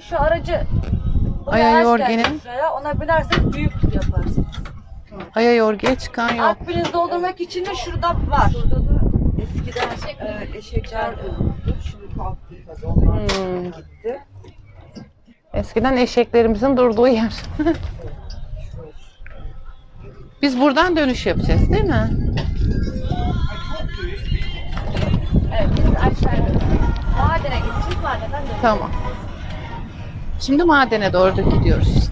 Şu aracı Aya Yorgen'in-. Ona binersek büyük tur yaparsın. Aya yorgiye çıkan yol. Akbiliniz doldurmak için de şurada var. Şurada da eskiden e, eşekler bulunurdu. Şimdi kalktı onlar Hmm. gitti. Eskiden eşeklerimizin durduğu yer. Biz buradan dönüş yapacağız değil mi? Evet biz aşağıya madene gideceğiz. Madenden döneceğiz. Tamam. Şimdi madene doğru gidiyoruz.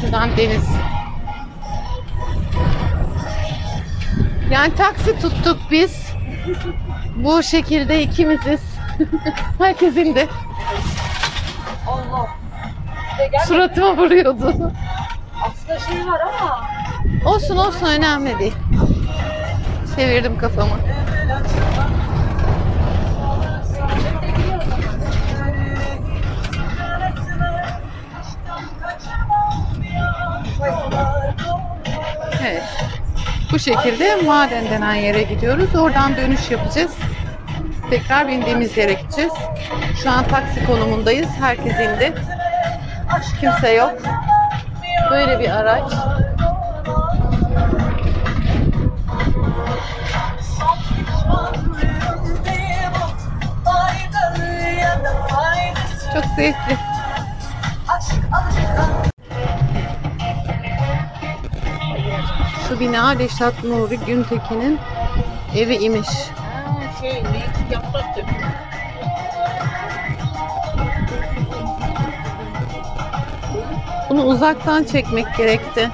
Şuradan deniz. Yani taksi tuttuk biz. Bu şekilde ikimiziz. Herkes indi. Allah. Suratıma vuruyordu. Aslında şey var ama Olsun olsun önemli değil. Çevirdim kafamı. şimdi Bu şekilde maden denen yere gidiyoruz. Oradan dönüş yapacağız. Tekrar bindiğimiz yere gideceğiz. Şu an taksi konumundayız. Herkes indi. Kimse yok. Böyle bir araç. Çok zevkli. Bina Reşat Nuri Güntekin'in evi imiş. şey. Bunu uzaktan çekmek gerekti.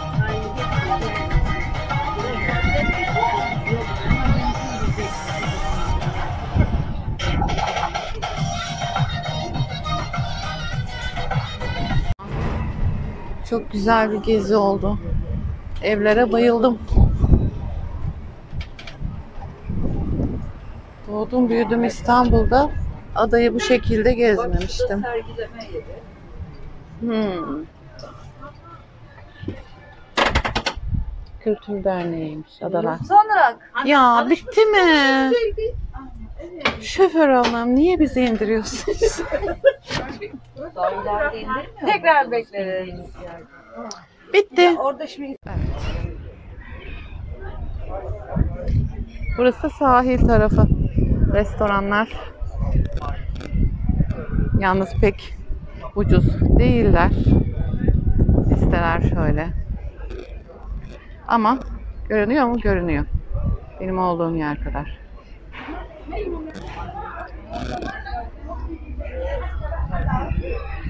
Çok güzel bir gezi oldu. Evlere bayıldım. Doğdum büyüdüm İstanbul'da. Adayı bu şekilde gezmemiştim. Sergileme yeri. Hmm. Kültür Derneği'ymiş Adalar. Sonra Ya bitti mi? Şoför ablam niye bizi indiriyorsunuz? tekrar bekleriz. bitti. Orada şimdi Burası sahil tarafı. Restoranlar. Yalnız pek ucuz değiller. Listeler şöyle. Ama görünüyor mu? Görünüyor. Benim olduğum yer kadar.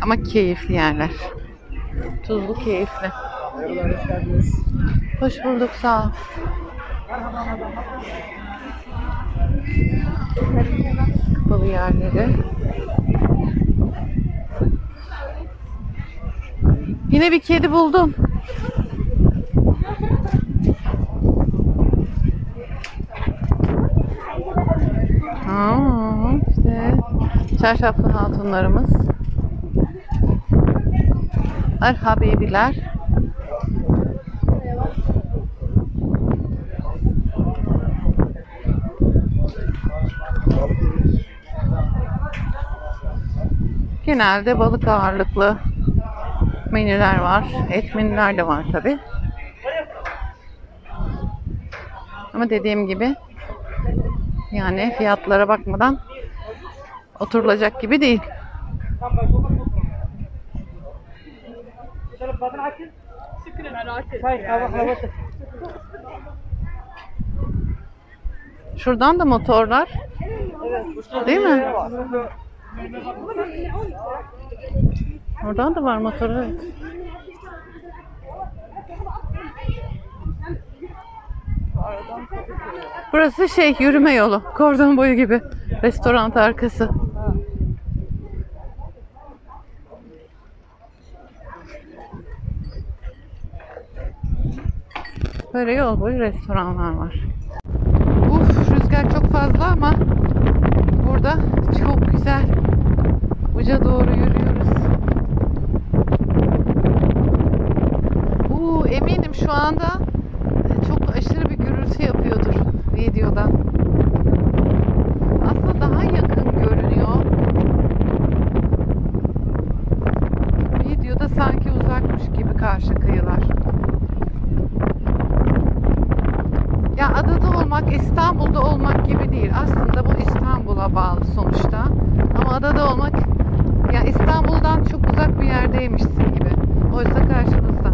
Ama keyifli yerler. Tuzlu keyifli. Hoş bulduk sağ ol. Kapalı yerleri. Yine bir kedi buldum. Aa, işte çarşaflı hatunlarımız. Var Genelde balık ağırlıklı menüler var. Et menüler de var tabi. Ama dediğim gibi yani fiyatlara bakmadan oturulacak gibi değil. Şuradan da motorlar. Değil mi? Oradan da var motor evet. Burası şey yürüme yolu. Kordon boyu gibi. Restoran arkası. Böyle yol boyu restoranlar var. Uf rüzgar çok fazla ama burada çok güzel. Uca doğru yürüyoruz. Uuu eminim şu anda çok aşırı bir gürültü yapıyordur videoda. Aslında daha yakın görünüyor. Şurada sanki uzakmış gibi karşı kıyılar. Ya adada olmak İstanbul'da olmak gibi değil. Aslında bu İstanbul'a bağlı sonuçta. Ama adada olmak ya İstanbul'dan çok uzak bir yerdeymişsin gibi. Oysa karşımızda.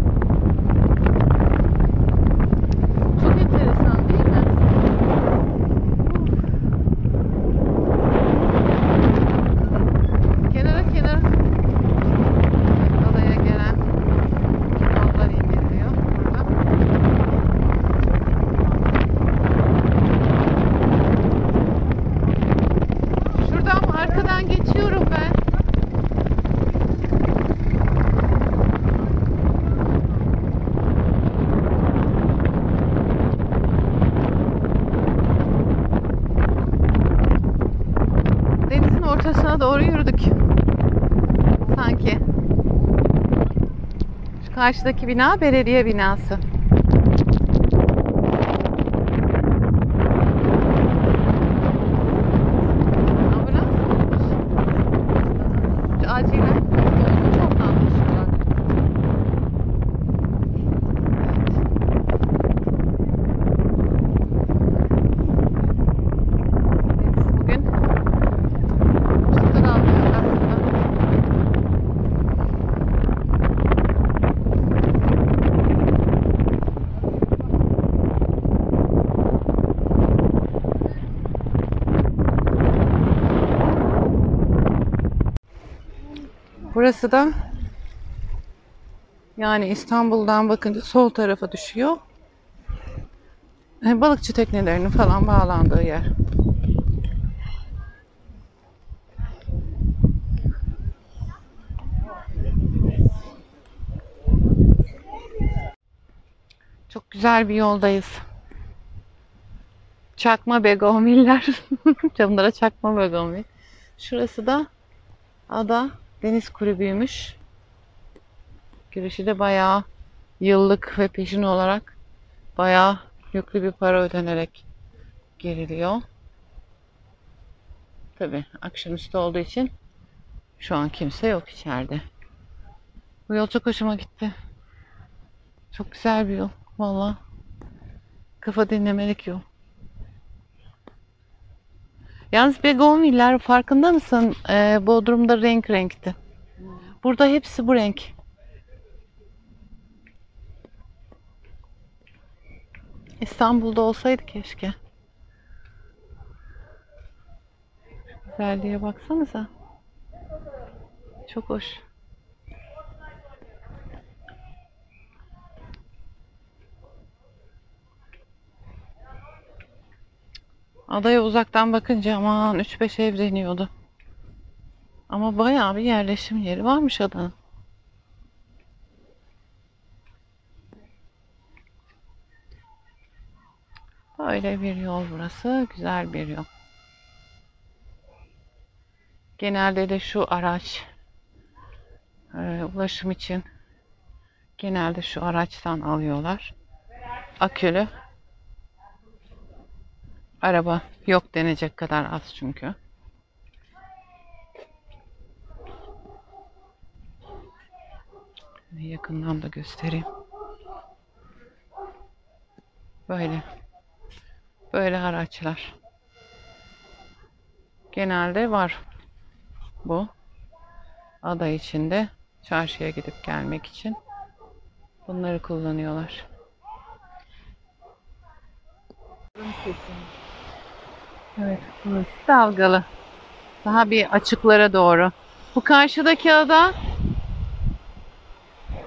Çok enteresan değil mi? Kenara kenara adaya gelen yollar indiriliyor burada. Şuradan arkadan geçiyorum ben. Denizin ortasına doğru yürüdük. Sanki. Şu karşıdaki bina belediye binası. Ambulans mıymış? Şu acilen dolmuş ondan taşıyorlar. Deniz bugün çok da dalga yok aslında. Burası da yani İstanbul'dan bakınca sol tarafa düşüyor. E, Balıkçı teknelerinin falan bağlandığı yer. Çok güzel bir yoldayız. Çakma begonviller. Camlara çakma begonvil. Şurası da ada deniz kulübüymüş. Girişi de bayağı yıllık ve peşin olarak bayağı yüklü bir para ödenerek giriliyor. Tabi akşamüstü olduğu için şu an kimse yok içeride. Bu yol çok hoşuma gitti. Çok güzel bir yol. Valla. Kafa dinlemelik yol. Yalnız begonviller farkında mısın? Ee, Bodrum'da renk renkti. Burada hepsi bu renk. İstanbul'da olsaydı keşke. Güzelliğe baksanıza. Çok hoş. Adaya uzaktan bakınca aman 3-5 ev deniyordu. Ama bayağı bir yerleşim yeri varmış adanın. Böyle bir yol burası. Güzel bir yol. Genelde de şu araç e, ulaşım için genelde şu araçtan alıyorlar. Akülü. Araba yok denecek kadar az çünkü. Yakından da göstereyim. Böyle. Böyle araçlar. Genelde var bu. Ada içinde çarşıya gidip gelmek için bunları kullanıyorlar. Evet, burası dalgalı. Daha bir açıklara doğru. Bu karşıdaki ada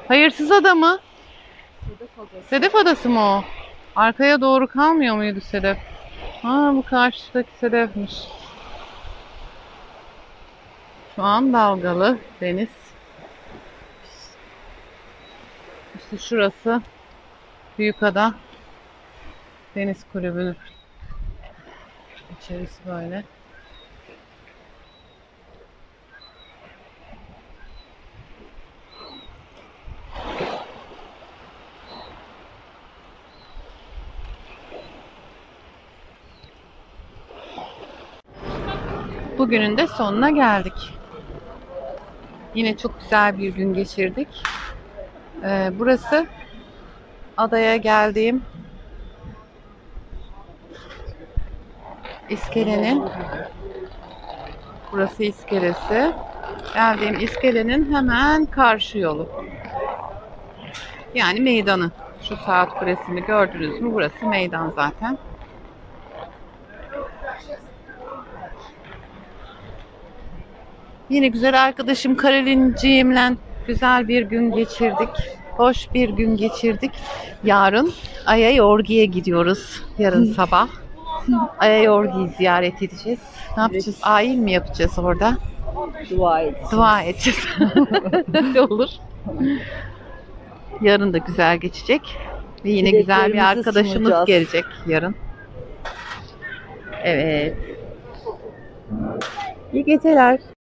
Hayırsız ada mı? Sedef adası mı o? Arkaya doğru kalmıyor muydu Sedef? Ha bu karşıdaki Sedef'miş. Şu an dalgalı deniz. İşte şurası Büyükada Deniz Kulübü'nün içerisi böyle. Bugünün de sonuna geldik. Yine çok güzel bir gün geçirdik. Ee, burası adaya geldiğim iskelenin burası iskelesi. Geldiğim iskelenin hemen karşı yolu. Yani meydanı. Şu saat kulesini gördünüz mü? Burası meydan zaten. Yine güzel arkadaşım Karolinciğimle güzel bir gün geçirdik. Hoş bir gün geçirdik. Yarın Aya Yorgi'ye gidiyoruz. Yarın sabah. Aya Yorgi'yi ziyaret edeceğiz. Ne yapacağız? Ayin mi yapacağız orada? Dua et. Dua edeceğiz. Öyle olur. Yarın da güzel geçecek. Ve yine güzel bir arkadaşımız sunacağız. gelecek yarın. Evet. İyi geceler.